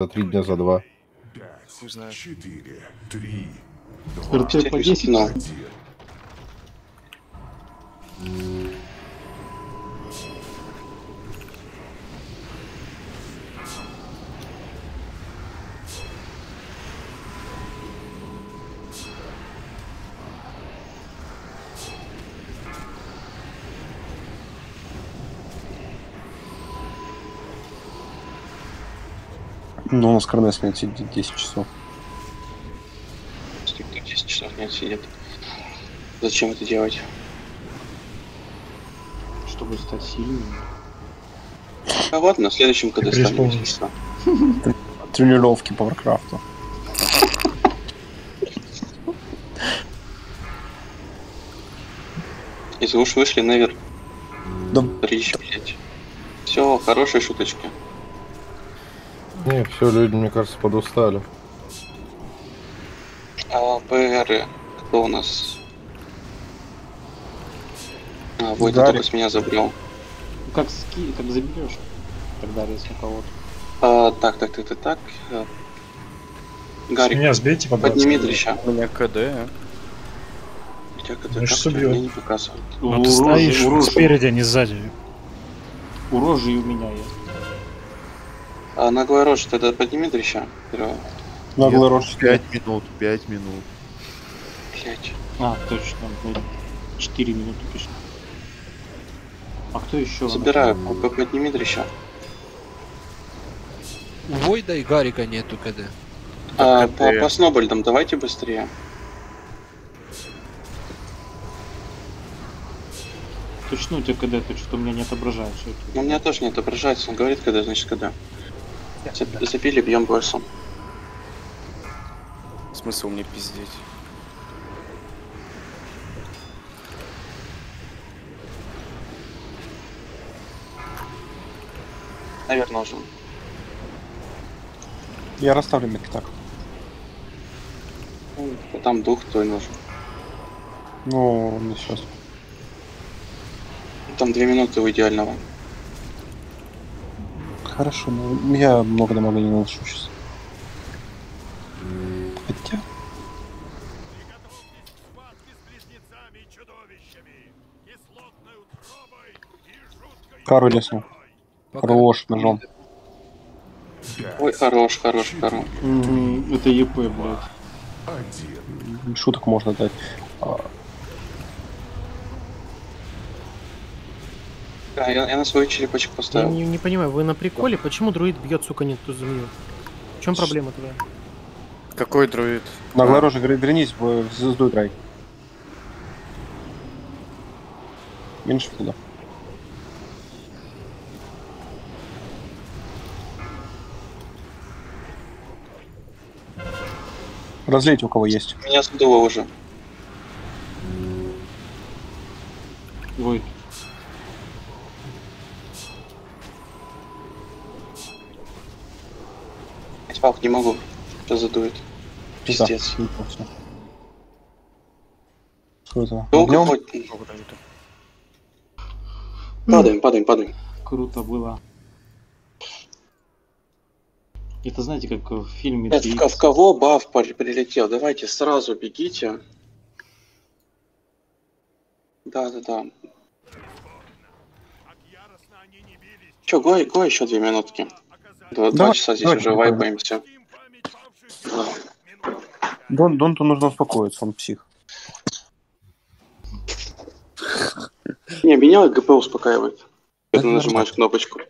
за три дня, за два. Хуй знает. Четыре, три, РТ по 10 Ну. Ну, у нас Карнес не сидит 10 часов. Если кто 10 часов нет сидит. Зачем это делать? чтобы стать сильным. А вот на следующем КД станем. Тренировки по Варкрафту. Если уж вышли наверх. Да. Все, хорошие шуточки. Не, все, люди, мне кажется, подустали. А ПР, кто у нас? А, Гарик. только с меня забрел. Как ски, как заберешь, тогда если кого-то. А, так, так, так, так, так. А, Гарик, Меня сбейте, по подними дрища. У меня КД. а? КД Ну, что убьет. мне не показывает. Но У ты стоишь у рожи- спереди, а не сзади. У рожи и у меня есть. А наглая рожь, тогда подними дрища. Первого. Наглый рожь. Пять минут, пять минут. Блять. А, точно. 4 минуты пишет. А кто еще? Забираю, п- подними дрища. У Войда и Гарика нету КД. А, КД. по, по снобальдам давайте быстрее. Точно у тебя КД, ты что-то у меня не отображает. Что это? Но у меня тоже не отображается, он говорит, когда, значит, когда. Запили, бьем боссом. Смысл мне пиздеть? Наверное, нужен. Я расставлю метки так. Ну, Там дух твой нужен. Ну, не сейчас. Там две минуты у идеального. Хорошо, ну я много дамага не наношу сейчас. Хотя... Кару. Пока. Хорош ножом. Ой, хорош, хорош, хорош. Это ЕП, блядь. Один. Шуток можно дать. Да, я, я на свою черепочку Я поставил. не, не понимаю, вы на приколе? Почему друид бьет, сука, не ту змею? В чем проблема твоя? Какой друид? Рожа, вер- вернись в в звезду играй. Меньше туда. Разлейте у кого есть. Меня сдуло уже. Войт. Палк не могу. Сейчас задует. Пиздец. Всё. Что это? Долго ходит. Падаем, падаем, падаем. Круто было. Это знаете, как в фильме Блядь, в, ко- в кого баф при- прилетел? Давайте сразу бегите. Да, да, да. Че, Гой, Гой еще две минутки. Два, два часа здесь давай, уже давай. вайпаемся. Дон, Донту нужно успокоиться, он псих. Не, меня ГП успокаивает. Когда нажимаешь кнопочку.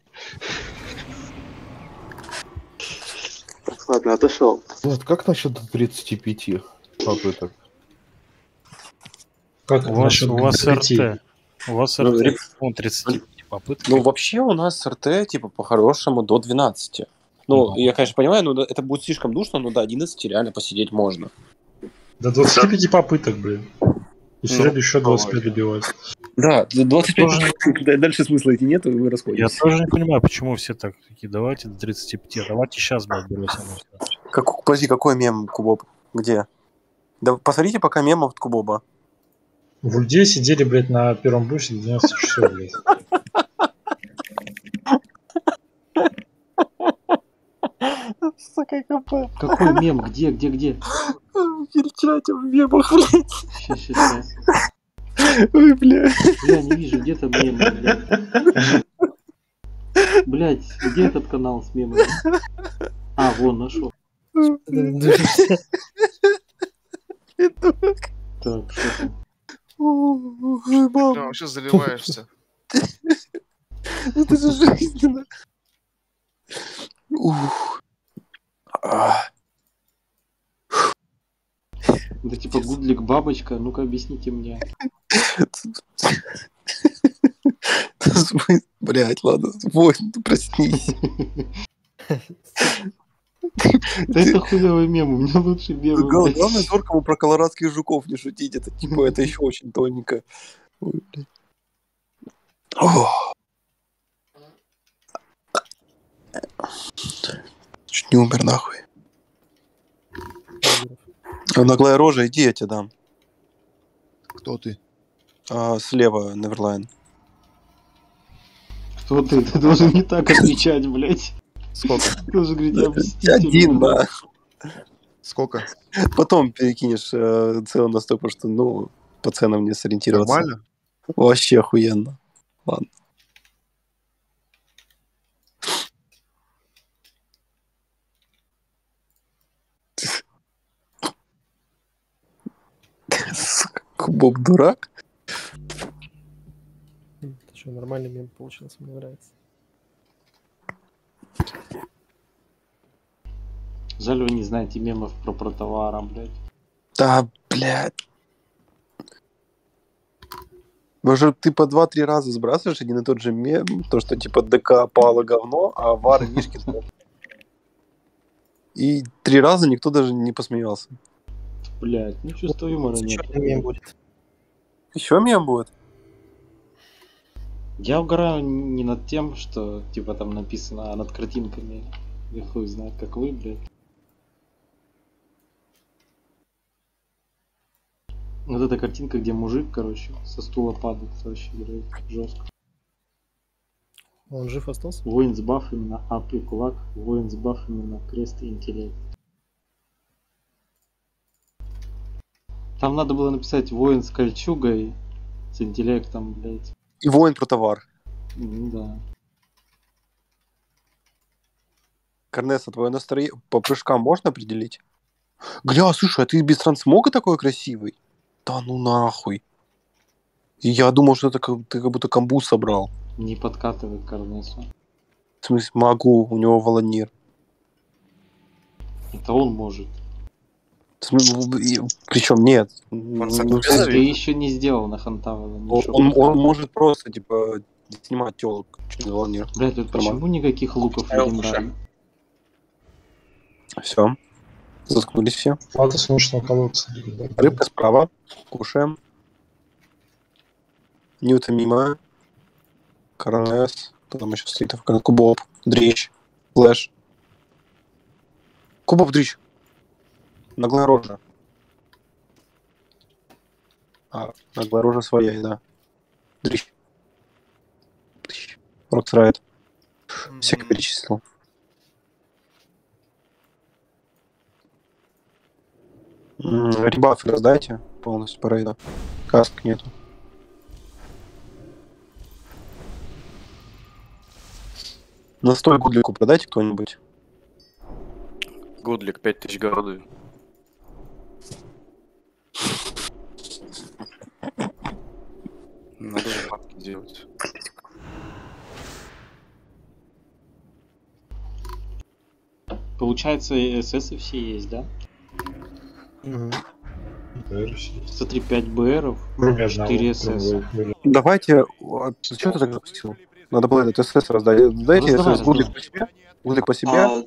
Так, ладно, отошел. Вот, как насчет 35 попыток? Как У вас, у вас? РТ. У вас Ну, РТ. Он 30 попыток. Ну, вообще у нас РТ, типа, по-хорошему до 12. Ну, Ну. я, конечно, понимаю, но это будет слишком душно, но до 11 реально посидеть можно. До 25 попыток, блин. И в Ну, еще 25 добивать. Да, 25 Тоже- дальше смысла идти нет, и вы Я тоже не понимаю, почему все так такие, давайте до 35, давайте сейчас, блядь, бросим. Как, подожди, какой мем, Кубоб? Где? Да посмотрите пока мемов от Кубоба. В Ульде сидели, блядь, на первом бусе 90 часов, блядь. Сука, КП. Какой мем? Где, где, где? В перчате в мемах, блядь. Сейчас, сейчас, Ой, бля. Бля, не вижу, где там мемы, блядь. Блядь, где этот канал с мемами? А, вон, нашел. Так, что там? Ой, мам, вообще заливаешься. это же жизненно. Ух. А, Это типа гудлик бабочка, ну-ка объясните мне. Блять, ладно, ну проснись. Да это хуёвый мем, у меня лучше мем. Гла- Главное только ему про колорадских жуков не шутить. Это типа, это еще очень тоненько. Чуть не умер нахуй. А наглая рожа, иди, я тебе дам. Кто ты? А, слева, Неверлайн. Кто ты? Ты должен не так отвечать, блядь. Сколько? Ты должен говорить, я мститель. Один, да. Сколько? Потом перекинешь э, цену на стопу, что, ну, по ценам не сориентироваться. Нормально? Вообще охуенно. Ладно. Боб дурак. Это что, нормальный мем получился, мне нравится. Жаль, вы не знаете мемов про протовара, блядь. Да, блядь. Может, ты по два-три раза сбрасываешь один и тот же мем, то, что типа ДК пало говно, а Вар и Мишки смотрят. И три раза никто даже не посмеялся. Блядь, ну чувство юмора нет. Чёрный мем будет. Еще мем будет? Я угораю не над тем, что типа там написано, а над картинками. Я хуй знает, как вы, блядь. Вот эта картинка, где мужик, короче, со стула падает, вообще, блядь, жестко. Он жив остался? Воин с бафами на ап и кулак, воин с бафами на крест и интеллект. Там надо было написать воин с кольчугой, с интеллектом, блядь. И воин про товар. Ну да. Корнеса, твое настроение по прыжкам можно определить? Гля, слушай, а ты без трансмога такой красивый? Да ну нахуй. Я думал, что это как, ты как будто камбу собрал. Не подкатывает Корнесу. В смысле, могу, у него волонир. Это он может. Причем нет. Ну, Ты еще не сделал на Хантавела Он, он- он может просто, типа, снимать телок через волонир. Блять, тут почему никаких луков легендарных? Все. Заткнулись все. Ладно, смешно колодца. Рыбка справа. Кушаем. Неутомимая. Коронес. Там еще стоит? Кубоп. Дрищ. Флэш. Кубоп, дрищ. Наглая рожа. А, наглая рожа своя, да. Дрищ. Роксрайд. Всех перечислил. М, Ребафы раздайте полностью по рейду. Каск нету. Настой гудлику продайте кто-нибудь. Гудлик, 5000 городы. Надо же бабки делать. Получается, СС все есть, да? Мгм. 103-5 БРов, 4 СС. Давайте... а, Зачем ты так запустил? Надо было этот СС раздать. Дайте СС гудлик раздавай. по себе. Гудлик по себе. А,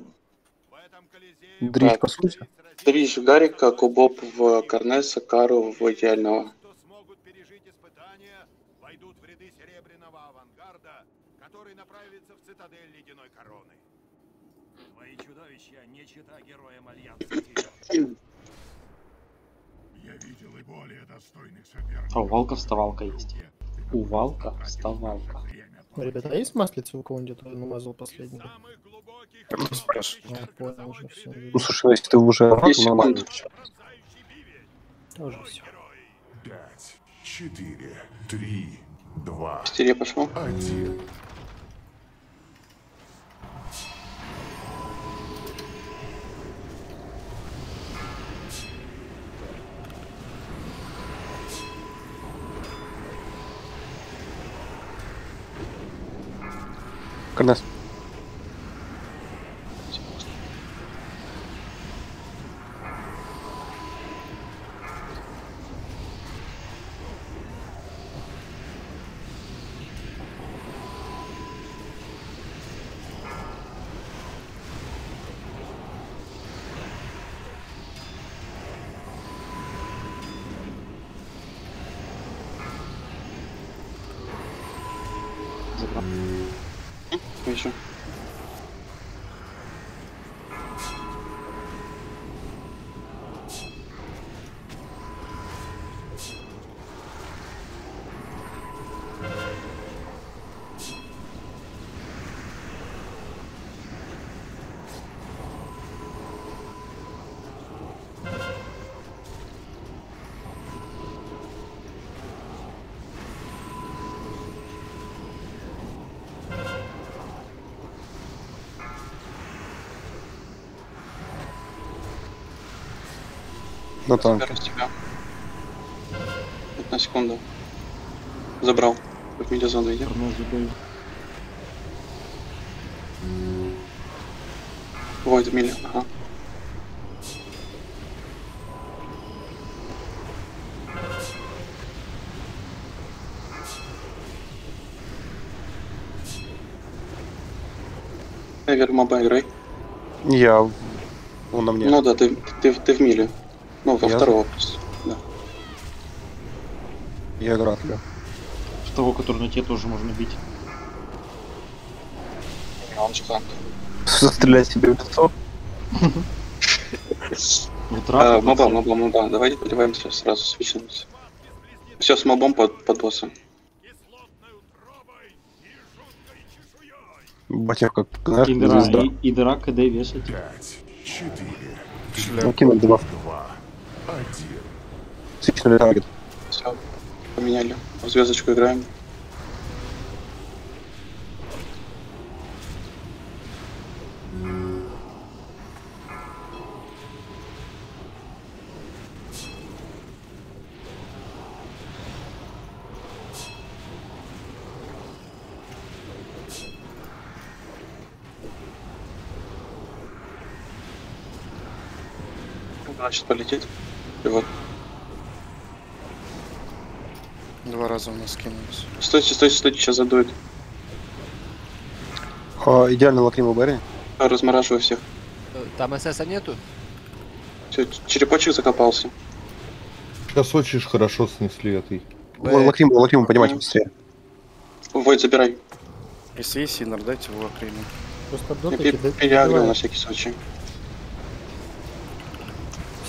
так. по сути. Дрищ Гарика, Кубоп в Корнеса, Кару в идеального. Кто смогут пережить испытания, войдут в ряды серебряного авангарда, который направится в цитадель ледяной короны. Твои чудовища не чита героям Альянса. Я видел и более достойных соперников. О, Валка вставалка есть. Ты Увалка, вставалка. Ребята, а есть маслица у кого-нибудь, намазал последний? Понял уже все. Ну, слушай, ну, если ты уже набрал, 10 то нормально. секунд. Тоже все. Пять, четыре, три, два, Истерия пошел. один. Карнес. Забрал. Вижу. На танке. Тебя. 15 секунду. Забрал. В медиазону иди. Войд в миле. Ага. Эвер моба играй. Я... Он на мне. Ну да, ты, ты, ты в миле. Ну, во Я... второго. Да. Я графлю. Того, который на тебе тоже можно бить. Раундчика. Застрелять себе в лицо. Мобам, а, мобам, мобам. Давайте подеваемся сразу свечнуть. Все, с мобом под, под боссом. Батя как знаешь, Идра, звезда. И, и дыра КД вешать. 4, 4, 2, 2, один. Свечный таргет. Все, поменяли. В звездочку играем. Значит, полетит. Вот. Два раза у нас кинулись. Стойте, стойте, стойте, сейчас задует. А, идеально лакримый Берри. Размораживаю всех. Там ССа нету? Все, черепочек закопался. Сейчас очень хорошо снесли этой. Вон лакриму, лакриму поднимайте быстрее. Войд, забирай. Если есть синер, дайте его окрему. Просто Я дотыки, пе- да- переагрил на всякий случай.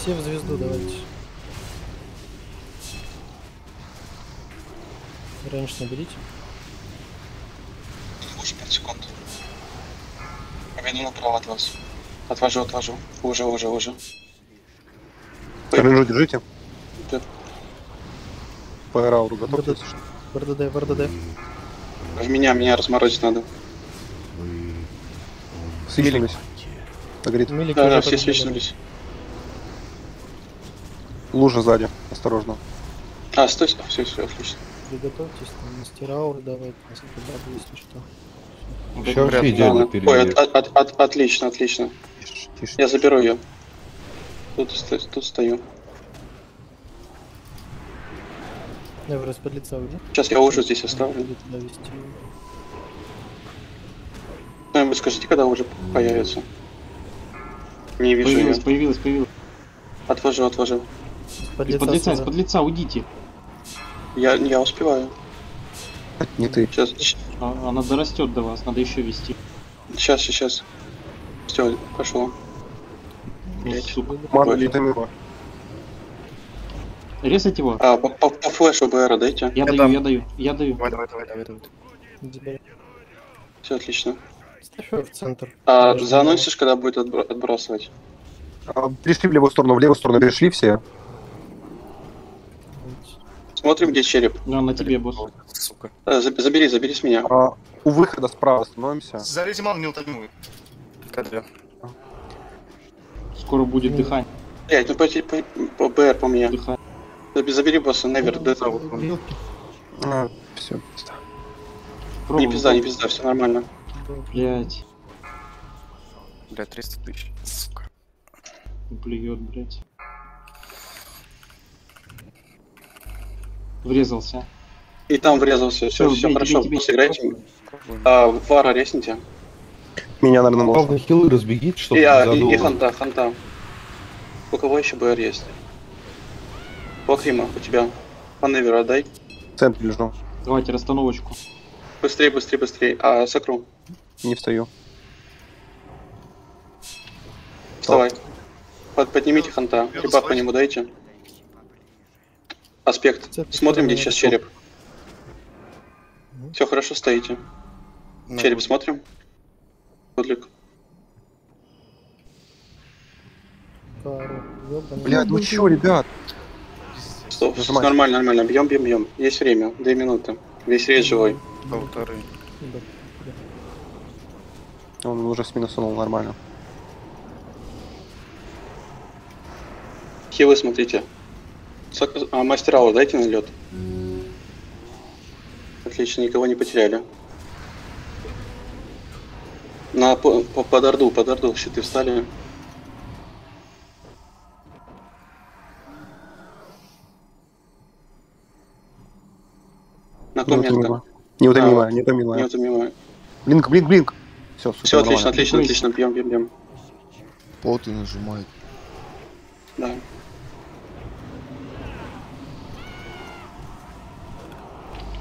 Все в звезду давайте. Раньше наберите. Уже 5 секунд. Веду направо от вас. Отвожу, отвожу. Уже, уже, уже. Рынжу держите. Да. По рауру готов. ВРД, ВРДД, ВРДД. В меня, меня разморозить надо. Свечнулись. Агрит. Да, да, все свечнулись. Лужа сзади. Осторожно. А, стой, все, все, отлично. Приготовьтесь, там мастера давайте, если если что. Сейчас вообще идеально Ой, от- перевели. от- от- от- отлично, отлично. Тише, тише. Я заберу ее. Тут, тут стою. Эверест под лица уйди. Сейчас я ужу здесь оставлю. Его. Кто-нибудь скажите, когда уже появится. Не вижу ее. Появилась, появилась, появилась. Отвожу, отвожу. Под Из-под лица, из-под лица, уйдите. Я, я успеваю. Не ты. Сейчас, А- Она дорастет до вас, надо еще вести. сейчас, сейчас. Все, пошло. Ну, Блять. мимо. Резать его. А, по, по- по флешу БР дайте. Я даю, дам. я даю, я даю. Давай, давай, давай, давай, давай. Все отлично. Ставь в центр. А заносишь, когда будет отбрасывать? А, Перешли в левую сторону, в левую сторону перешли все. Смотрим, где череп. Ну, на тебе, босс. Сука. Э, заб- забери, забери с меня. А, у выхода справа становимся. Залези ман не утонул. КД. Скоро будет дыхание. Блять, ну по, по, по БР по мне. Дыхание. Забери босса, Невер, дэт. А, все. Не Пробуем. пизда, не пизда, все нормально. Блять. Бля, 300 тысяч. Сука. Блюет, блять. Врезался. И там врезался, все, все бей, хорошо, бей, сыграйте. А, Вара резните. Меня, наверное, можно. Главное, хилы разбегите, чтобы И, не и, и ханта, ханта. У кого еще БР есть? Плохрима, у тебя. По Неверу отдай. В центре лежу. Давайте расстановочку. Быстрее, быстрее, быстрее. А, Сакру, Не встаю. вставай. Под- поднимите ханта. Ребат по нему дайте. Аспект. Смотрим, где сейчас череп. Все хорошо стоите. На Череп гусь. смотрим. Подлик. Блядь, ну чё, ребят? Стоп, Нажимай. нормально, нормально. Бьем, бьем, бьем. Есть время. Две минуты. Весь рейд живой. Полторы. Он уже с минусанул нормально. Хилы смотрите. Сак- а, мастер аура дайте на лед. Отлично, никого не потеряли. На по- по- под орду, под орду щиты встали. На ком метка? Неутомимая. А, неутомимая. Неутомимая. Блинк, блинк, блинк. Все, Все отлично, отлично, отлично. Бьем, бьем, бьем. Поты нажимает. Да.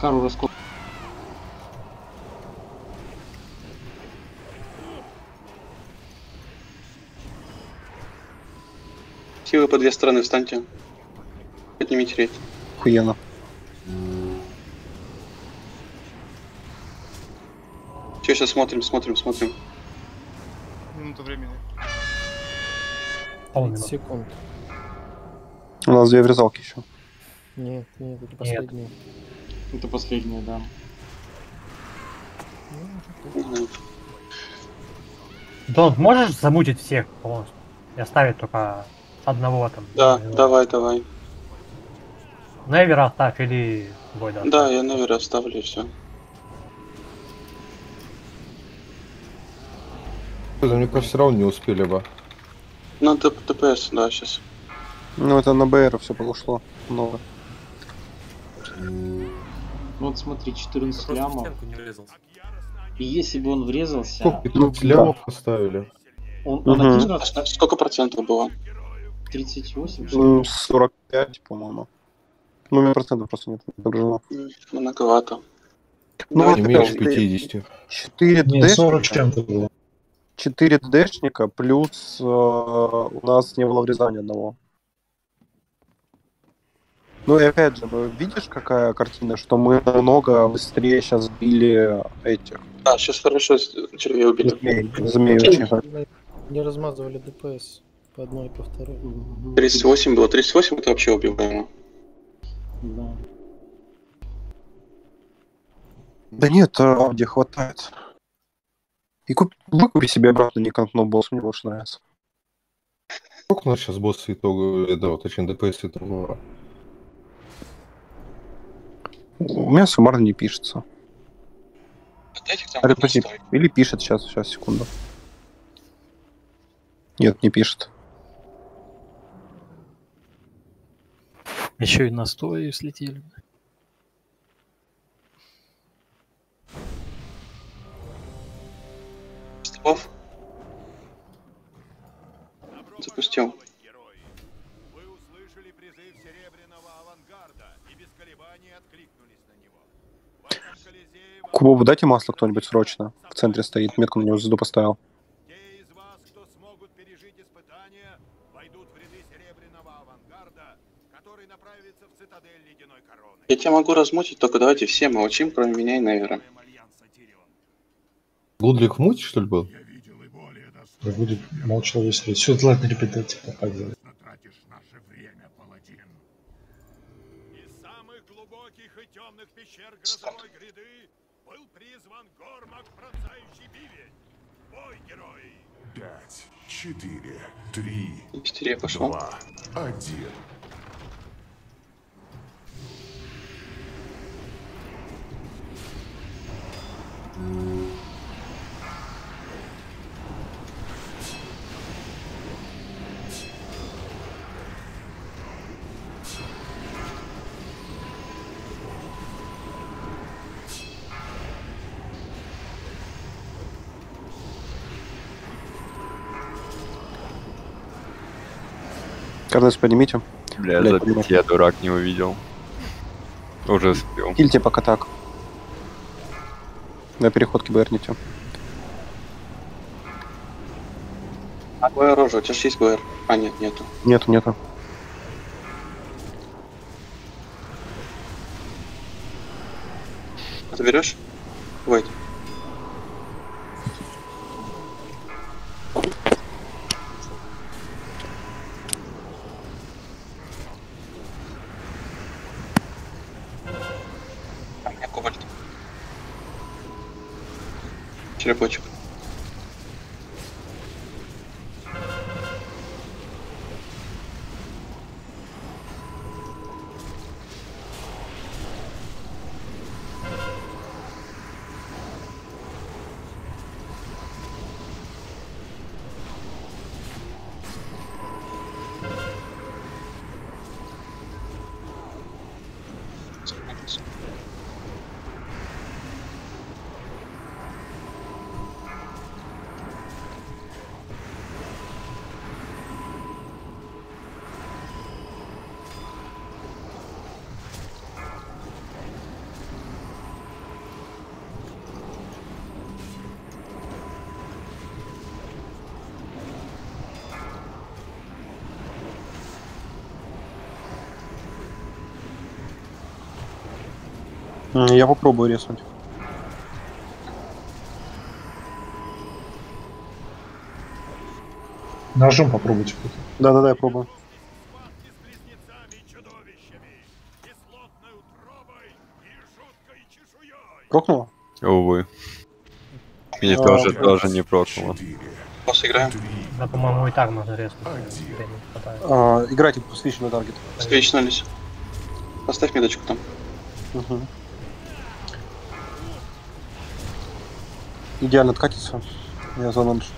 Кару раскоп. Хилы по две стороны встаньте. Поднимите рейд. Охуенно. Че, сейчас смотрим, смотрим, смотрим. Минута времени. 30 секунд. У нас две врезалки еще. Нет, нет, это последний. Это последнее, да. Дон, можешь замутить всех полностью? И оставить только одного там. Да, Его. давай, давай. Невера оставь или Бойда. Да, я наверное оставлю и все. Мне кажется, все равно не успели бы. На ДПС, да, сейчас. Ну, это на БР все ушло. Много. Ну вот смотри, 14 лямов. И если бы он врезался, Сколько 15 лямов оставили? он, Мгм. он один А раз с- сколько процентов было? 38, что ли? Ну, 45, по-моему. Ну, у меня процентов просто нет отображено. М, Многовато. Ну, вот меньше прям- 50. 4 Не, 40 ДДшника, чем-то было. 4 ДДшника, плюс э, у нас не было врезания одного. Ну и опять же, ну, видишь, какая картина, что мы намного быстрее сейчас били этих А, сейчас хорошо червей убили. змей, змей очень. Не размазывали ДПС по одной и по второй. Мгм. 38 было. 38 это вообще убиваемо. Да. Да нет, а, где хватает. И куп... выкупи себе обратно Никон босс, мне больше нравится. Сколько у нас сейчас босса итогового, да, точнее, ДПС итогового? У меня суммарно не пишется. Там подожди, или пишет сейчас, сейчас, секунду. Нет, не пишет. Еще и на 100 и слетели. Столов. Запустил. Герои, вы услышали призыв Серебряного Авангарда и без колебаний откликнулись на него. В этом Кубову дайте масло кто-нибудь срочно. В центре стоит, метку на него звезду поставил. те из вас, кто смогут пережить испытание, испытания войдут в ряды серебряного авангарда, который направится в цитадель ледяной короны. Я тебя могу размутить, только давайте все молчим, кроме меня и Невера. Гудлик в муте, что ли, был? Будет молчал весь лес. Все, ладно, ребята, типа, показывай. Из самых глубоких и темных пещер грозовой гряды был призван Гормак Пронзающий Бивень. Бой, герои! Пять, четыре, три, Истерия пошла. два, один. Карнес, поднимите. Бля, Блядь, забить я дурак не увидел. Уже успел. Кильте пока так. На переходке берните. А твоя рожа, у тебя же есть ГР? А, нет, нету. Нету, нету. Заберешь? Войд. Черепочек. Я попробую резнуть. Ножом попробуйте. Да-да-да, я пробую. Прокнуло? Увы. Меня А, тоже, тоже не прокнуло. Играем. Да, по-моему, и так можно резко. А, играйте по свич на таргет. Сквичнулись. Поставь меточку там. Мгм. Идеально откатится. Я за ночь.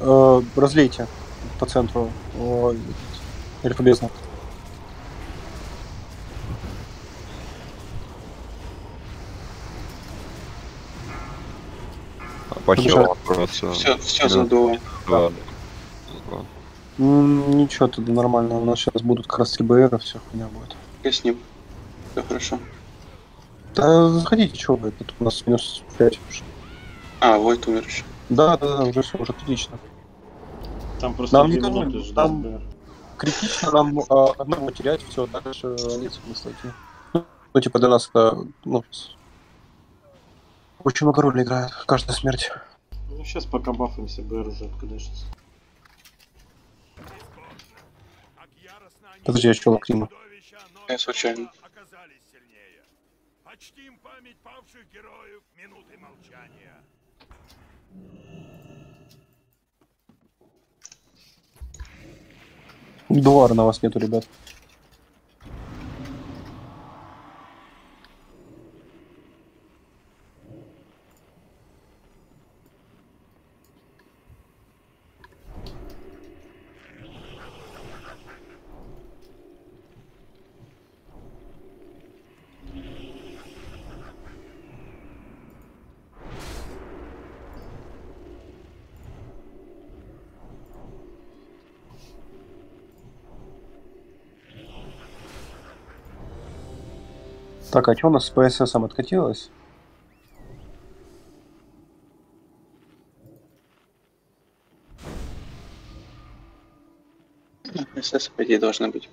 Э, разлейте по центру. Ой, эльфа бездна. Похило просто. Все, все Да. задуло. Да. М, Ничего, тогда нормально. У нас сейчас будут как раз 3 БР, все хуйня будет. Я с ним. Все хорошо. Да заходите, чего вы, тут у нас минус 5 уже. А, Войт умер еще. Да, да, да, уже все, уже отлично. Там просто Нам не ждать. нам да. критично нам а, одного терять, все, дальше нет смысла идти. Ну, типа для нас это, ну, очень много роли играет, каждая смерть. Ну, сейчас пока бафаемся, БР уже откадешится. Подожди, я еще лакриму. Я случайно. Почтим память павших героев минуты молчания. Дуара на вас нету, ребят. Так, а что у нас с ПСС откатилось? СС, по идее, должны быть.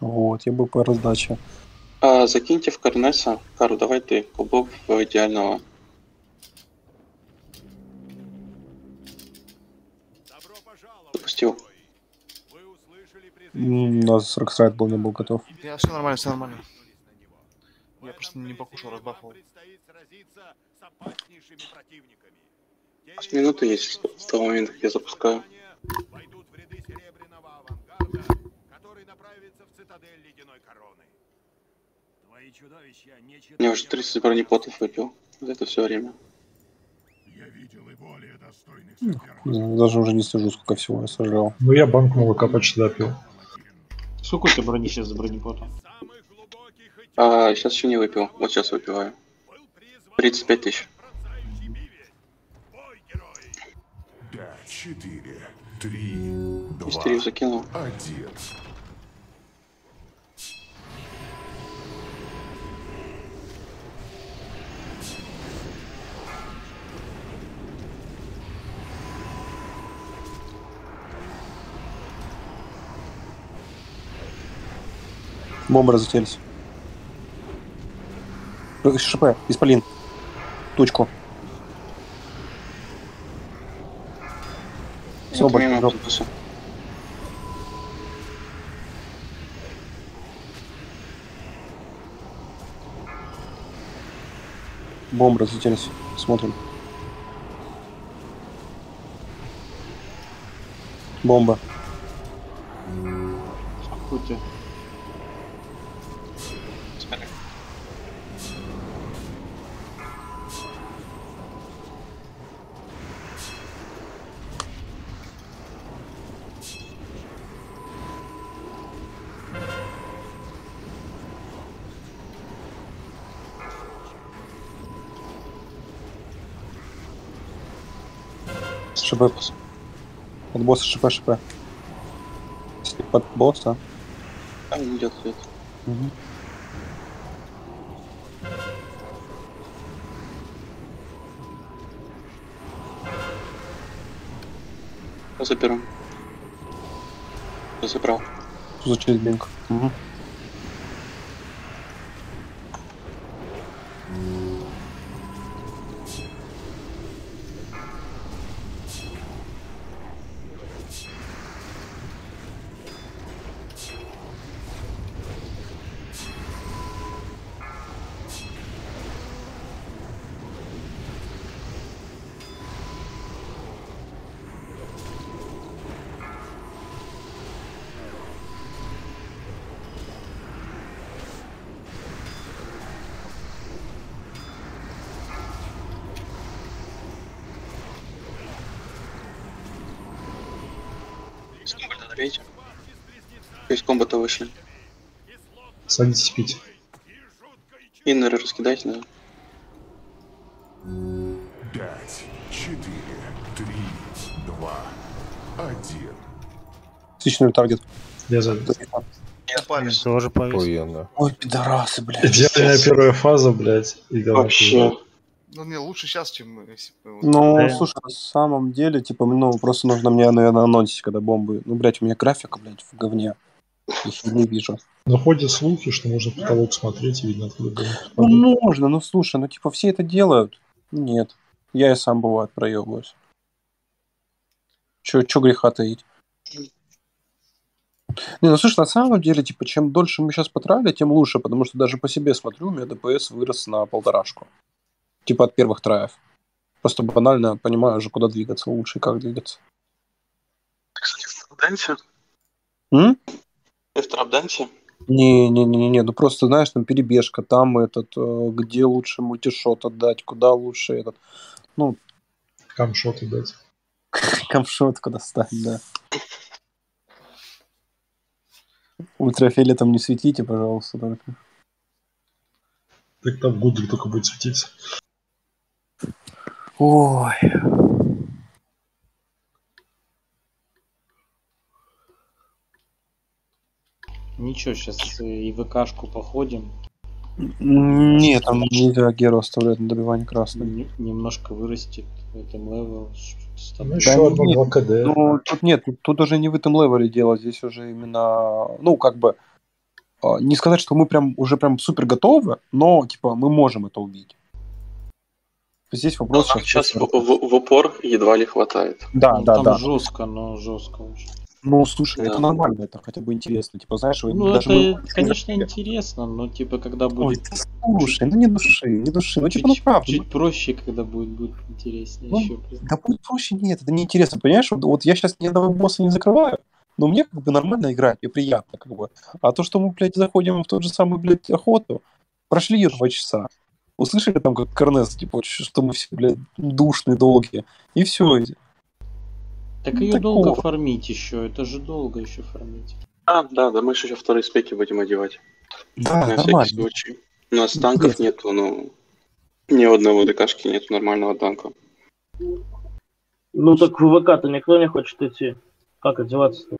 Вот, я бы по раздаче. А, закиньте в Корнеса. Кару, давай ты кубок в идеального. Допустил. У нас 40 сайт был, не был готов. Я все нормально, все нормально. Я просто не покушал, разбафал. С минуты есть с того момента, как я запускаю. который направится в цитадель ледяной короны. Твои чудовища не Я уже 30 бронепотов выпил за это все время. Ну, Даже уже не слежу, сколько всего я сожрал. Ну я банк молока почти допил. Сколько у тебя брони сейчас за бронепотом? А, сейчас еще не выпил. Вот сейчас выпиваю. 35 тысяч. Пять, четыре, три, два, Истерию закинул. один. Бомбы разлетелись. ШП, Исполин. Точку. Все, дроп. запуса. Бомбы разлетелись. Смотрим. Бомба. Кути. ШП. Под босса ШП, ШП. Если Под босса. А, идет, идет. Мгм. Заберу. Забрал. Что за через бинг? Угу. Комбата добейте. Из комбата вышли. Садитесь пить. Иннеры раскидайте, да. Пять, четыре, три, два, один. Отличный таргет. Я за... Тоже повис. Ой, пидорасы, блядь. Идеальная первая фаза, блядь. И Вообще. Ну не, лучше сейчас, чем если бы... Ну, Да. слушай, на самом деле, типа, ну, просто нужно мне, наверное, анонсить, когда бомбы. Ну, блядь, у меня графика, блядь, в говне. Я их не вижу. Но ходят слухи, что можно потолок смотреть и видно откуда дым. Ну, можно, ну, слушай, ну, типа, все это делают? Нет. Я и сам, бывает, проебываюсь. Чё, чё греха таить? Не, ну слушай, на самом деле, типа, чем дольше мы сейчас потратили, тем лучше, потому что даже по себе смотрю, у меня ДПС вырос на полторашку. Типа от первых траев. Просто банально понимаю уже, куда двигаться лучше и как двигаться. В трапдансе? М? Ты в трапдансе? Не-не-не-не, ну просто, знаешь, там перебежка, там этот, э, где лучше мультишот отдать, куда лучше этот, ну, Камшоты дать. камшот куда ставить, да. Ультрафиолетом не светите, пожалуйста, только. Так там Гудрик только будет светиться. Ой. Ничего, сейчас и ВКшку походим. Нет, там нельзя Геру оставлять на добивание красным. Н- немножко вырастет. Этом левел. Ну, еще одно нет, 2 КД. Ну, тут нет, тут, тут уже не в этом левеле дело, здесь уже именно, ну, как бы, а, не сказать, что мы прям уже прям супер готовы, но, типа, мы можем это убить. Здесь вопрос Нам сейчас в, в- в упор едва ли хватает. Да, Ну, да, там да. жестко, но жестко. Ну, слушай, Да. это нормально, это хотя бы интересно. Типа, знаешь, вы Ну, даже это, мы- конечно, интересно, но типа, когда Ой, будет ты слушай, ну не души, не души. Ну, чуть, типа, ну правда. чуть проще, когда будет, будет интереснее Ну, еще. Да будет проще, нет, это неинтересно, понимаешь? Вот, вот я сейчас ни одного босса не закрываю, но мне как бы нормально играть, мне приятно как бы. А то, что мы, блядь, заходим в тот же самый, блядь, охоту, прошли ее два часа, услышали там как Корнес, типа, что мы все, блядь, душные, долгие, и все. Так Ну, ее такого. долго фармить еще, это же долго еще фармить. А, да, да, мы еще вторые спеки будем одевать. Да, на нормально. всякий случай. У нас танков нету, ну, ни одного ДКшки нету нормального танка. Ну так в ВК-то никто не хочет идти. Как одеваться-то?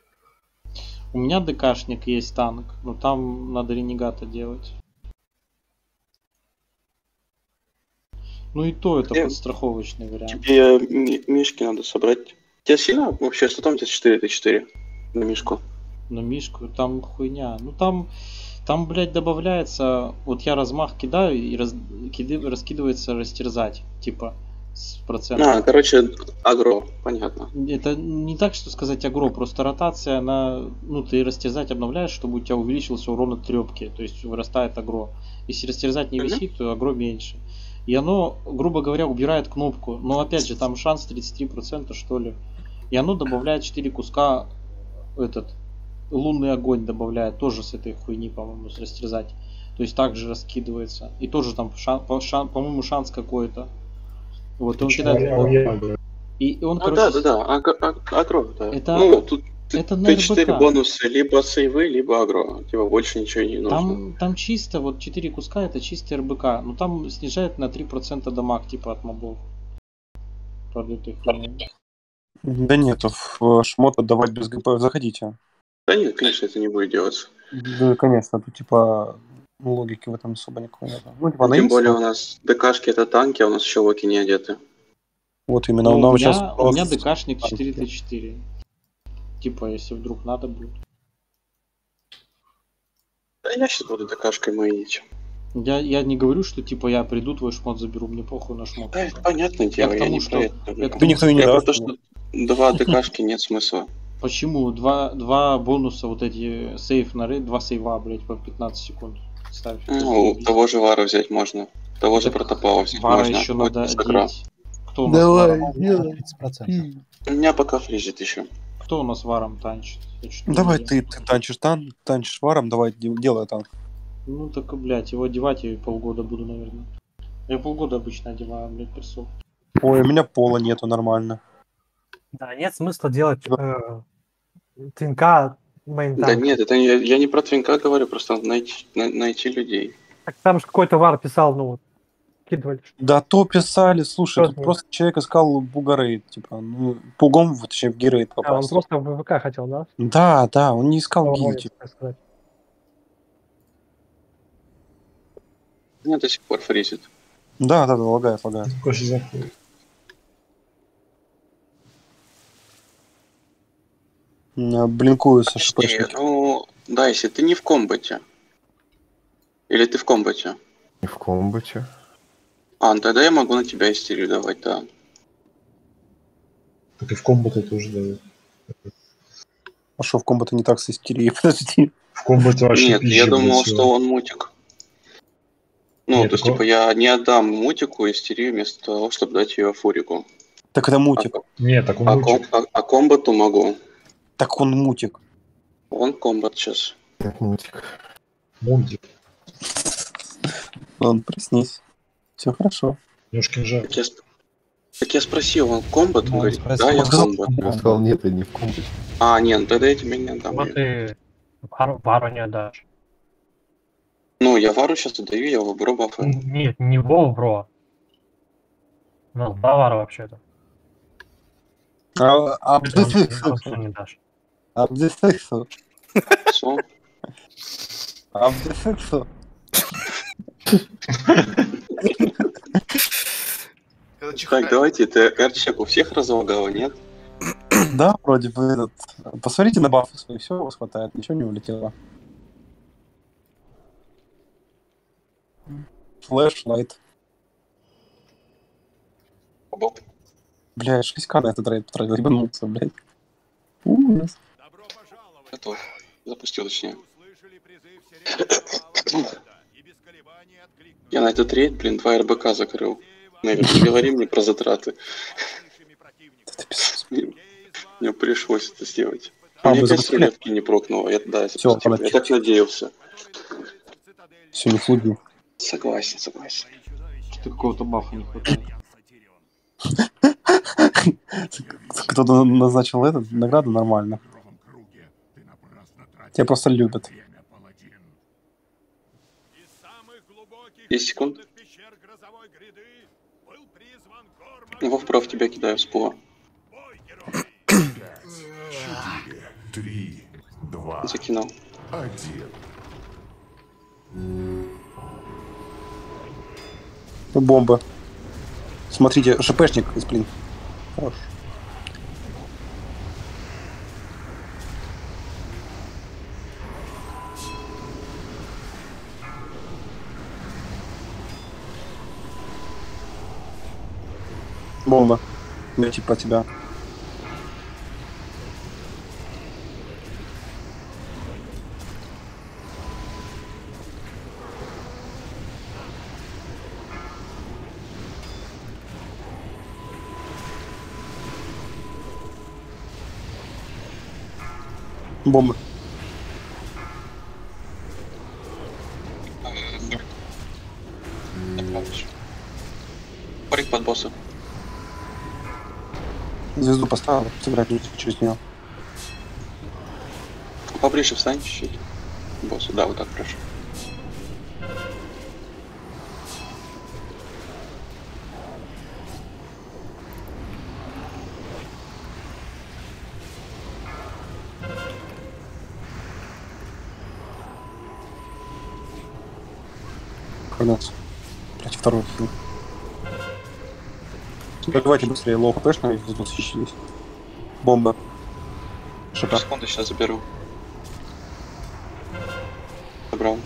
У меня ДКшник есть танк, но там надо ренегата делать. Ну и то это Э, подстраховочный вариант. Тебе ми- мишки надо собрать. Тебе сильно вообще, что там у тебя 4 Т4 на мишку? На мишку там хуйня. Ну там, там, блядь, добавляется. Вот я размах кидаю и раз, киды- раскидывается растерзать. Типа с процентом. А, короче, агро, понятно. Это не так, что сказать агро, просто ротация, она, ну, ты растерзать обновляешь, чтобы у тебя увеличился урон от трепки, то есть вырастает агро. Если растерзать не висит, то агро меньше. И оно, грубо говоря, убирает кнопку. Но опять же, там шанс 33% что ли. И оно добавляет 4 куска этот лунный огонь добавляет тоже с этой хуйни, по-моему, с растерзать. То есть также раскидывается. И тоже там, шан- по- шан- по-моему, шанс какой-то. Вот он кидает. А. И, и он, Ну короче, да, да, да, аг- агро, да. Это- ну, тут это на Т4 РБК. бонусы, либо сейвы, либо агро. Типа больше ничего не нужно. Там, там чисто, вот 4 куска это чистый РБК. Но там снижает на 3% дамаг типа от мобов. Продутой хуйни. Да нет, в шмот отдавать без ГП, заходите. Да нет, конечно, это не будет делаться. Да, конечно, тут типа логики в этом особо никакой нет. Ну, типа, Тем на более у нас ДКшки это танки, а у нас еще локи не одеты. вот именно, Ну, у, сейчас меня, у меня ДКшник 4Т4. Типа, если вдруг надо будет. Да я сейчас буду ДКшкой моить. Я, я не говорю, что типа я приду, твой шмот заберу, мне похуй на шмот. Да, это понятное дело, к я тому, не что- про это. я тому, никто и не Я про даст то, что два ДКшки нет смысла. Почему? Два, два бонуса, вот эти сейф на рейд, два сейва, блять, по 15 секунд. Ставь. Ну, того же Вара взять можно. Того же Протопава взять Вара можно. еще надо одеть. Кто у нас варом? У меня пока фризит еще. Кто у нас варом танчит? Я Давай ты, ты танчишь тан, танчишь варом, давай де- делай танк. Ну так, блядь, его одевать я полгода буду, наверное. Я полгода обычно одеваю, блядь, персов. Ой, у меня пола нету нормально. Да, нет смысла делать э, твинка мейн Да нет, это не, я не про твинка говорю, просто найти, на- найти людей. Так там же какой-то вар писал, ну вот, кидывали. Да то писали, слушай, тут просто человек искал бугарейд, типа, ну, пугом, вот, точнее, в гирейд А, он просто в ВК хотел, да? Да, да, он не искал так сказать. Меня до сих пор фризит. Да, да, да, лагает, лагает. Коси заходит. М, Блинкую со шпшники. ну, да, если ты не в комбате. Или ты в комбате. Не в комбате. А, ну тогда я могу на тебя истерию давать, да. Так и в комбате тоже дают. А что в комбате не так с истерией? Подожди. В комбате вообще Нет, я думал, блядь, что он мутик. Ну, Нет, то есть, такого- типа, я не отдам мутику истерию вместо того, чтобы дать ее фурику. Так это мутик. Не, так он А, мутик. ком- а- а комбату могу. Так он мутик. Он комбат сейчас. Как мультик. Мультик. Ладно, проснись. Все хорошо. Ёшкин жар. Так я, сп- так я спросил, он комбат? Он он говорит, спросил. да, я Он сказал, комбат. Я сказал, нет, я не в комбате. А, нет, ну тогда я тебе не отдам. Вот ты вару, вару не отдашь. Ну, я вару сейчас отдаю, я выберу бафы. Нет, не Вов, бро. У нас два вара вообще-то. А, а, не дашь. а где сексу? Так, давайте, это Эрчек у всех разлагало, нет? Да, вроде бы этот... Посмотрите на бафы свои, все у вас хватает, ничего не улетело. Флэш, лайт. Боб. Блядь, 6к на этот рейд потратил, ебанулся, блядь. Ужас. Готов. Запустил, точнее. Я на этот рейд, блин, два РБК закрыл. Наверное, не говори мне про затраты. Мне, мне пришлось это сделать. А, Мне опять рулетки не прокнуло. Я, да, запустил. я так надеялся. Все, не флуги. Согласен, согласен. Что какого-то бафа не хватает. Кто-то назначил этот, награду нормально. Тебя просто любят. 10 секунд. Я вправ тебя кидаю с пола. Четыре, три, два, Закинул. один. Бомба. Смотрите, ШПшник из блин. Хорош. Бомба. Я типа тебя. Бомба. Звезду поставил, сыграть не через нее. Поближе встань чуть-чуть. к Боссу, да, вот так прошу. Конец. Блять, второй хил. Давайте быстрее, low хпшно, и тут защищились. Бомба. Шипа. Секунду сейчас заберу. Забрал.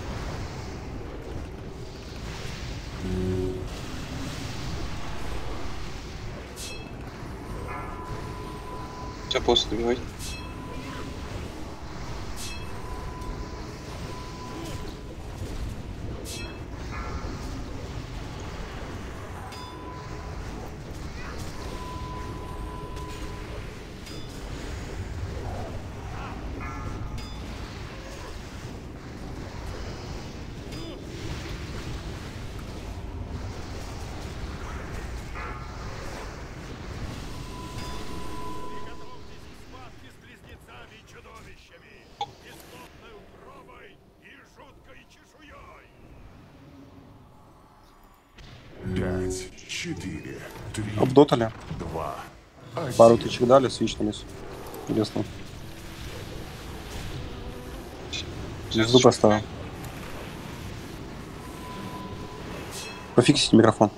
Все, босс добивай. Пять, четыре, три, Обдотали. два, Пару тычек дали, свичнулись. Интересно. Звезду поставил. Пофиксите микрофон.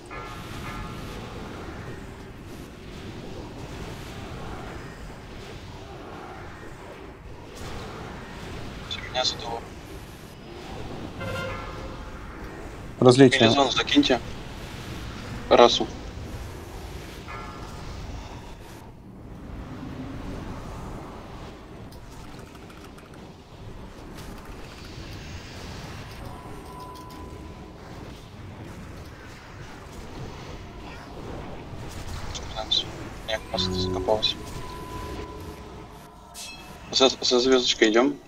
Меня задуло. Разлейте. Мелизон закиньте. Расу. Я просто закопался. За, за звездочкой идем.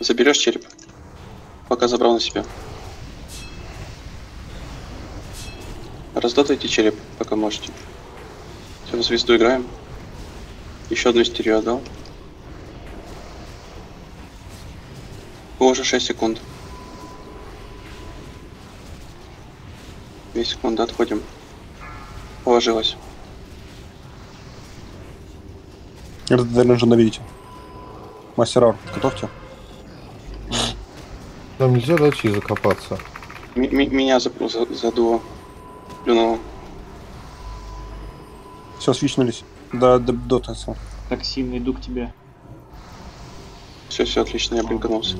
Заберешь череп. Пока забрал на себя. Раздотайте череп, пока можете. Все, в звезду играем. Еще одну истерию отдал. Уже 6 секунд. 2 секунды отходим. Положилось. Рейнджа наведите. Мастер готовьте. Там нельзя дать ей закопаться. М- меня за- за- задуло. Плюнуло. Все, свичнулись. До, до, до ТС. Токсин, иду к тебе. Все, все, отлично, я блинканулся.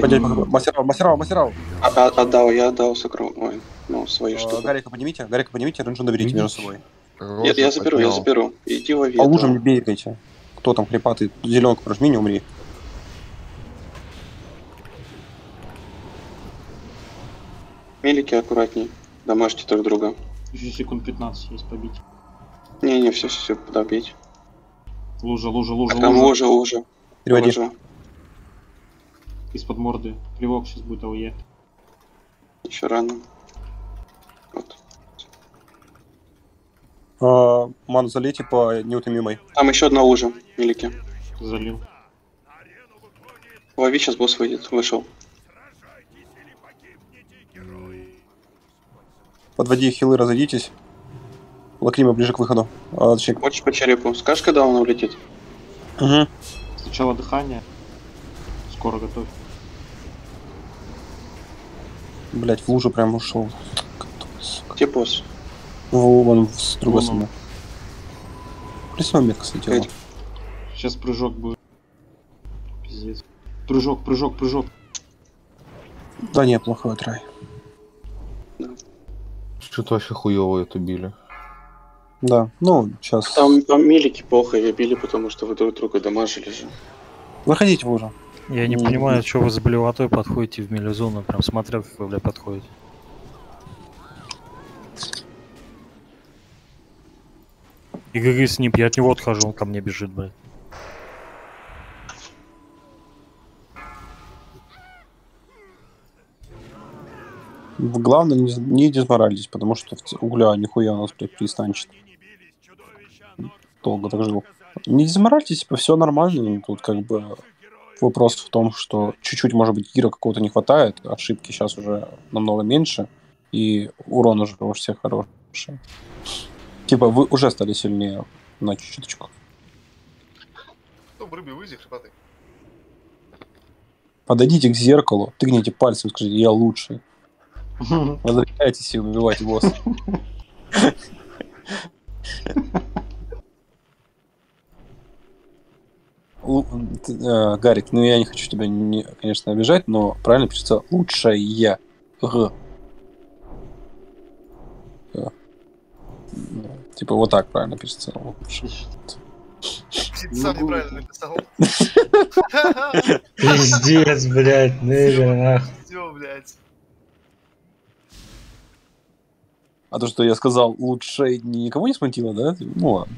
Поднять, Мастерал, мастерал, мастерал. А- а- Отдал, я отдал сокру... Ой, ну, свои Э, штуки. Гарика поднимите, Гарика поднимите, ренжу наберите между собой. Я, я заберу, я заберу. Иди лови. Этого. лужам не бегайте. Кто там хрипатый? Зеленку прожми, не умри. Мелики аккуратней. Домажьте друг друга. Еще секунд 15 есть побить. Не-не, все, все, все, подобить. Лужа, лужа, лужа, А там лужа, лужа. Переводи. Лужа. Из-под морды. Плевок сейчас будет АУЕ. Еще рано. А, ману залейте по неутомимой. Там еще одна лужа, мелики. Залил. Лови, сейчас босс выйдет. Вышел. Подводи хилы, разойдитесь. Лакрима ближе к выходу. А, точнее, Хочешь по черепу? Скажешь, когда он улетит? Мгм. Сначала дыхание. Скоро готовь. Блять, в лужу прям ушел. Где босс? Во, вон с другой стороны. Плесной метка слетела. Сейчас прыжок будет. Пиздец. Прыжок, прыжок, прыжок. Да не, плохой трай. Что-то вообще хуево это били. Да, ну, сейчас. Там, там мелики плохо ее били, потому что вы друг друга дамажили же. Заходите в лужу. Я не понимаю, что вы с блевотой подходите в мелизону. Прям смотрел, как вы, бля, подходите. И ГГ снип, я от него отхожу, он ко мне бежит, блядь. Главное, не, не дезморалить, потому что угля нихуя у нас, блядь. Долго так жил. Не дезморальтесь, типа, все нормально. ну, Тут как бы вопрос в том, что чуть-чуть, может быть, гира какого-то не хватает. Ошибки сейчас уже намного меньше. И урон уже у всех хороший. Типа, вы уже стали сильнее на чуть-чуточку. Ну, рыбе выйди. Подойдите к зеркалу, тыгните пальцем, скажите, я лучший. Возвращайтесь и убивайте босса. Э, Гарик, ну я не хочу тебя, не- конечно, обижать, но правильно пишется лучшая. Г. Э. Ну, Типа вот так правильно пишется. лучше. Ты сам неправильно написал. Пиздец, блядь, Невер, нахуй. Все, блядь. А то, что я сказал лучше, никого не смутило, да? Ну ладно.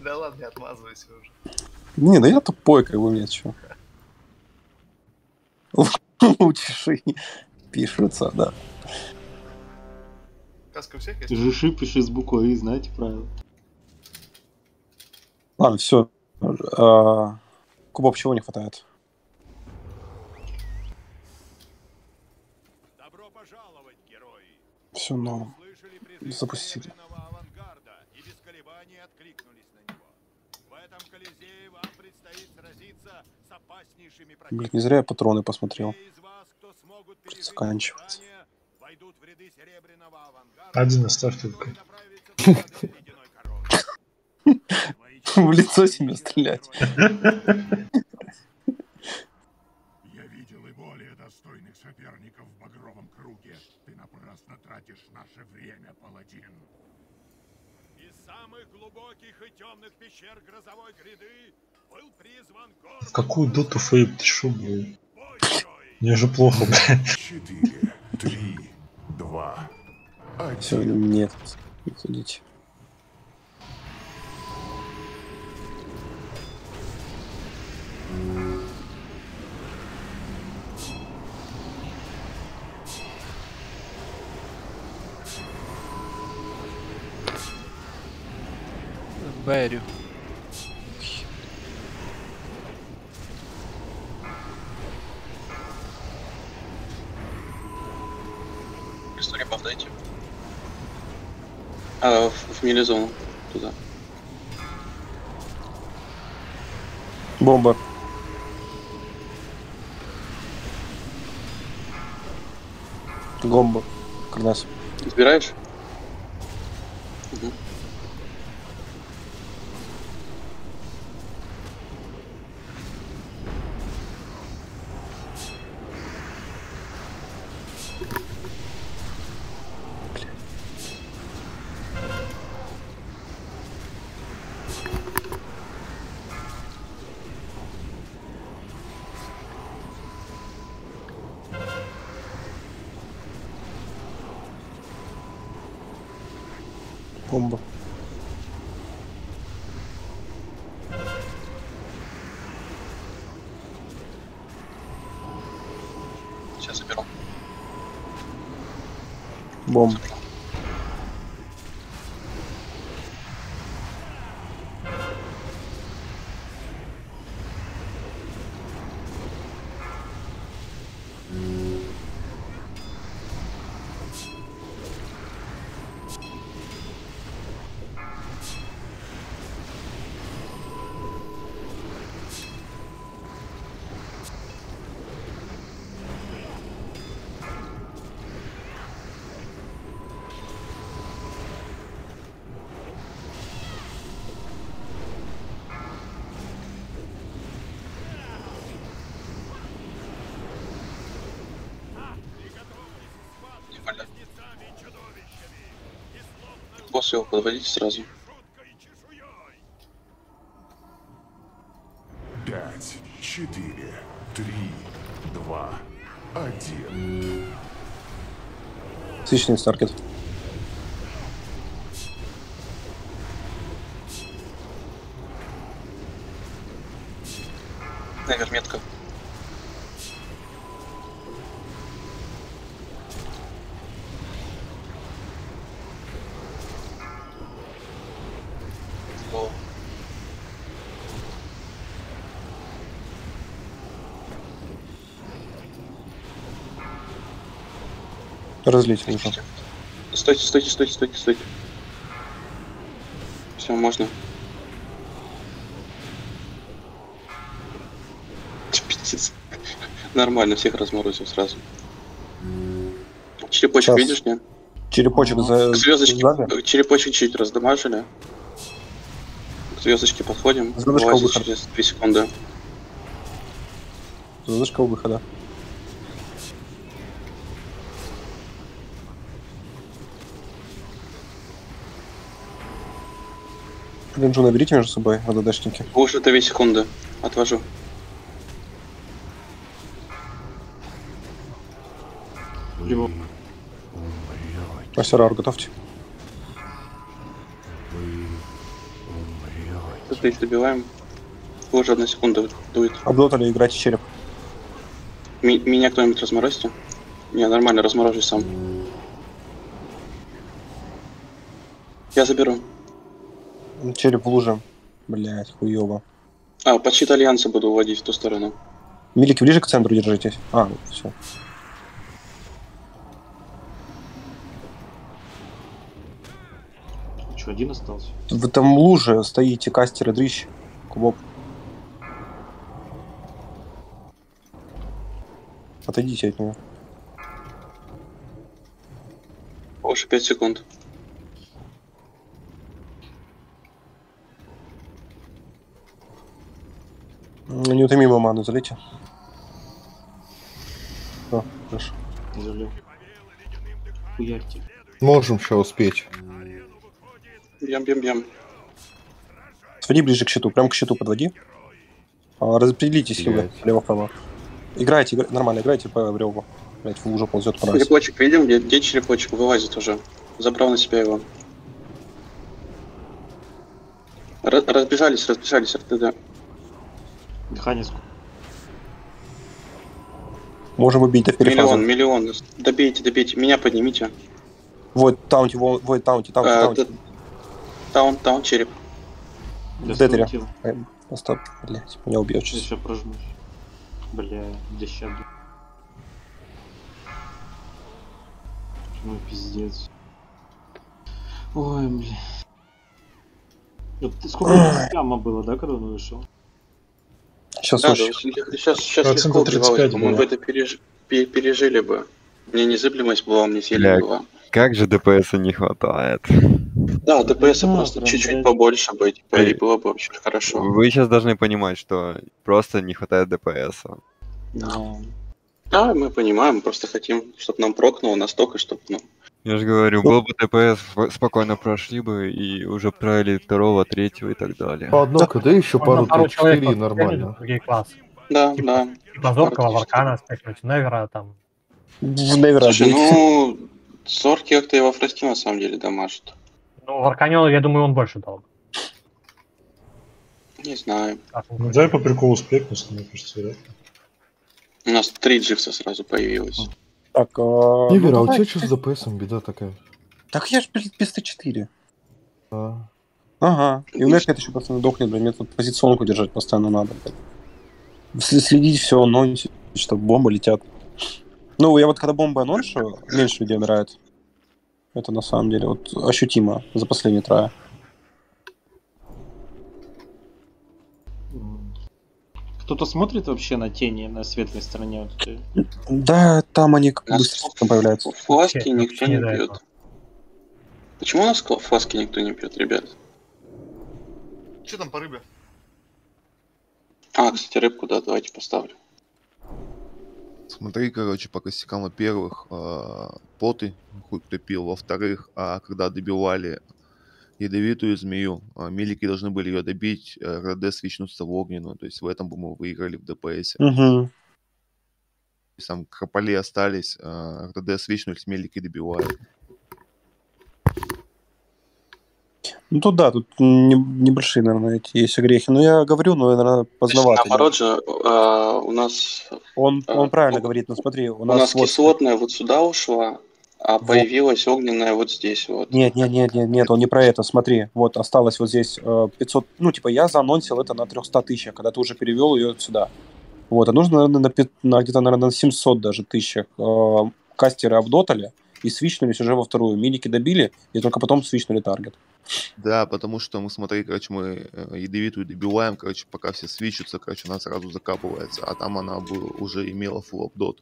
Да ладно, не отмазывайся уже. Не, да я тупой, как бы мне что. Лучший пишется, да. Каска у всех есть? Жиши пиши с буквой И, знаете правила. Ладно, все. Кубов чего не хватает? Все, но запустили. и без колебаний откликнулись на него. В этом Колизее вам предстоит сразиться с опаснейшими Блин, не зря я патроны посмотрел. Заканчивается. Один оставь только. В лицо себе стрелять. Я видел и более достойных соперников в багровом круге. Ты напрасно тратишь наше время, паладин. Из самых глубоких и темных пещер грозовой гряды был призван город. Какую доту фейп, ты шо, блядь? Мне же плохо, блядь. Четыре, три, два, Все, нет. Ходите. Берю. Историю повторите. А, в, в милизону. Туда. Бомба. Гомба. Карнас. Избираешь? Мгм. Бомба. Сейчас заберу. Бомба. Босс его подводите сразу. Пять, четыре, три, два, один. Отличный старкет. Навер метка. О, Разлить нужно. Стойте, стойте, стойте, стойте, стойте. Все, можно. Пиздец. Нормально, всех разморозил сразу. Черепочек Сейчас. видишь, нет? Черепочек за... Звездочки, сзади. э, черепочек чуть раздамажили. К звездочке подходим. Звездочка Вылазит выход. через 2 секунды. У выхода. Ренджу наберите между собой, АДДшники. Уже 2 секунды. Отвожу. Либо Мастера, готовьте. Тут добиваем. Уже одна секунда дует. Обдотали, играйте череп. Ми- меня кто-нибудь разморозьте? Не, нормально, разморожусь сам. Я заберу. Череп в луже. Блять, хуёво. А, под щит Альянса буду уводить в ту сторону. Милики, ближе к центру держитесь. А, все. что, один остался? В этом луже стоите, кастеры, дрищ, кубок. Отойдите от него. Больше 5 секунд. М, Неутомимую ману залейте. О, хорошо. Залил. Хуярьте. Можем еще успеть. Бьем. Своди ближе к щиту, прям к щиту подводи. А, распределите силы Блядь. лево-право. Играйте, игра- нормально играйте по бреву. Блять, в лужу ползет мразь. Черепочек видим? Где, где черепочек? Вылазит уже. Забрал на себя его. Ра- разбежались, разбежались, РТД. Дыхание ск- Можем убить до перефаза. Миллион, миллион. Добейте, добейте. Меня поднимите. Вот таунти, во- вот таунти, таунти, А, таунти. Таун, таун, череп. Скрутил. Э, Просто, блять, меня убьет Я сейчас. сейчас прожмусь. Бля, дещаду. Ну пиздец. Ой, бля. Сколько яма было, да, когда он вышел? Сейчас Да, да, очень. сейчас, сейчас Процентов 35 мы бы это переж- пе- пережили бы. Мне незыблемость была, мне сильно Бля. была. Как же ДПС не хватает. Да, ДПС Ну, просто чуть-чуть побольше бы, типа, и было бы очень хорошо. Вы сейчас должны понимать, что просто не хватает ДПС. Да, мы понимаем, просто хотим, чтобы нам прокнуло настолько, чтобы, ну, Я же говорю, был бы ДПС, спокойно прошли бы и уже правили второго, третьего и так далее. По одной КД еще пару пару человек 3-4 и просто нормально. другие классы. Да, типа, да. Типа Варкана спекнуть, Невера там. В Невера Слушай, ну, Зорки как-то его фрости на самом деле дамажит. Ну, Варканю, я думаю, он больше дал. Не знаю. Ну, давай по приколу спекнусь, мне кажется, вряд ли. У нас три дживса сразу появилось. Так, а, Не ну верю, а у тебя что с ДПСом беда такая? Так я ж, блин, без Т4. А. Ага. И у меня это еще постоянно дохнет, блин, мне тут позиционку держать постоянно надо. Следить все, но что бомбы летят. Ну, я вот когда бомбы аноншу, меньше людей умирает. Это на самом деле вот ощутимо за последние трая. Кто-то смотрит вообще на тени на светлой стороне? Вот этой? Да, там они как быстро появляются. Фласки никто не пьет. Почему у нас фласки никто не пьет, ребят? Что там по рыбе? А, кстати, рыбку, да, давайте поставлю. Смотри, короче, по косякам, во-первых, а, поты, хуй кто пил, во-вторых, а когда добивали ядовитую змею, а, милики должны были ее добить, э, РД свичнуться в огненную, то есть в этом бы мы выиграли в ДПС. Угу. Там крополи остались, РД свичнулись, мелики добивают. Ну тут да, тут не- небольшие, наверное, эти есть грехи. Но я говорю, но, наверное, поздновато. Наоборот же, а, у нас, Он, он а, правильно у- говорит, но смотри, у у нас, нас вот... кислотная вот сюда ушла, а Вот. появилась огненная вот здесь вот. Нет, нет, нет, нет, нет, он не про это. Смотри, вот осталось вот здесь э, 500, ну, типа, я заанонсил это на 300 тысячах, когда ты уже перевел ее сюда. Вот, а нужно, наверное, на, на где-то, наверное, на 700 даже тысячах э, кастеры обдотали и свичнулись уже во вторую. Милики добили, и только потом свичнули таргет. Да, потому что мы, смотри, короче, мы э, ядовитую добиваем, короче, пока все свичутся, короче, она сразу закапывается, а там она бы уже имела фулл дот.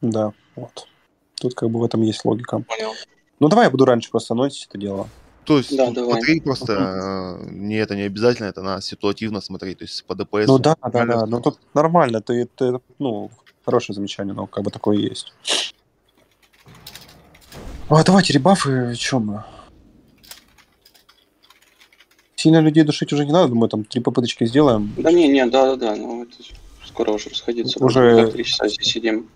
Да, вот. Тут как бы в этом есть логика. Понял. Ну, давай я буду раньше просто анонсить это дело. То есть, Да, ну, смотри, просто э, не это не обязательно, это надо ситуативно смотреть, то есть по ДПС. Ну да, да, да, ну тут нормально, ты, ты, ну, хорошее замечание, но как бы такое есть. А, давайте ребафы, чё мы? Сильно людей душить уже не надо, думаю, там три попыточки сделаем. Да не, не, да, да, да, ну это скоро уже расходиться. Уже- три часа здесь сидим.